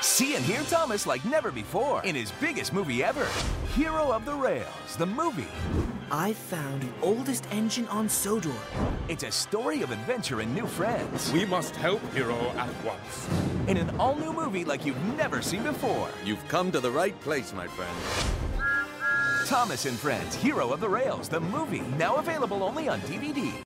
See and hear Thomas like never before in his biggest movie ever Hero of the Rails, the movie. I found the oldest engine on Sodor. It's a story of adventure and new friends. We must help Hiro at once. In an all new movie like you've never seen before. You've come to the right place, my friend. Thomas and Friends, Hero of the Rails, the movie. Now available only on DVD.